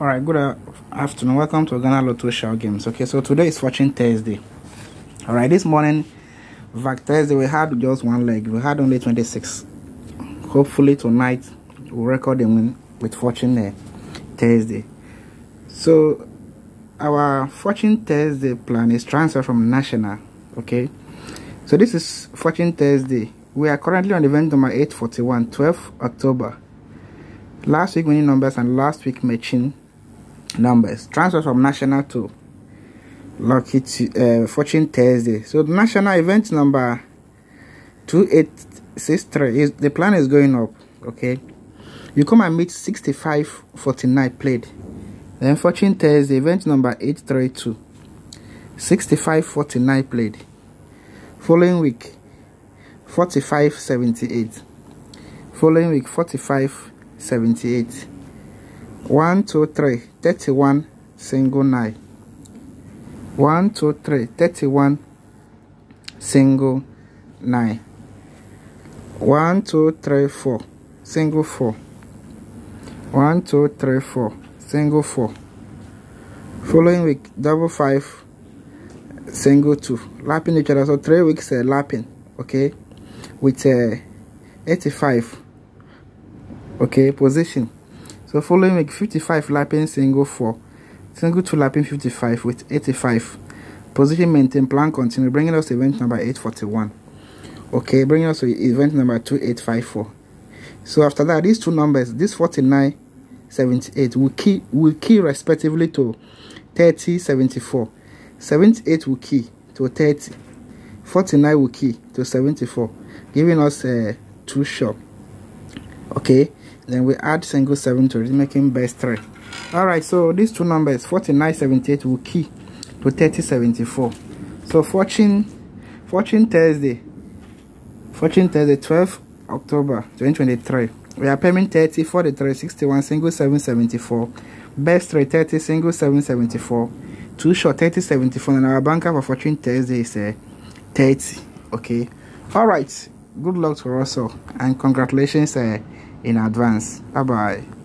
all right good uh, afternoon. Welcome to ghana lotto show games. Okay so today is fortune thursday. All right this morning VAG thursday we had just one leg. We had only 26 hopefully tonight we'll record the win with fortune uh, thursday. So our fortune thursday plan is transfer from national okay? So this is fortune thursday. We are currently on event number 841 12 october. Last week winning numbers and last week matching numbers. Transfer from national to lucky to, uh, fortune thursday. So the national event number 2863 is the plan is going up okay? You come and meet 65 49 played. Then fortune thursday event number 832 6549 played. Following week 4578 following week 45 78 1 2 3 31 single 9 1 2 3 31 single 9 1 2 3 4 single 4 1 2 3 4 single 4 following week double 5 single 2 lapping each other. So 3 weeks uh, lapping okay? With uh, 85 okay? Position so following week 55 lapping single 4 single 2 lapping 55 with 85 position maintain plan continue bringing us event number 841 okay bringing us to event number 2854 so after that these two numbers this 49 78 will key will key respectively to 30 74 78 will key to 30 49 will key to 74 giving us a uh, two shot. Okay then we add single 7 to it making best 3 all right so these two numbers 4978 will key to 3074 so fortune fortune thursday fortune thursday 12 october 2023 we are paying 30 43 61 single 774 best 3 30 single 774 two short 30 74 and our banker for fortune thursday is uh, 30 okay? All right good luck to us all and congratulations uh, in advance. Bye bye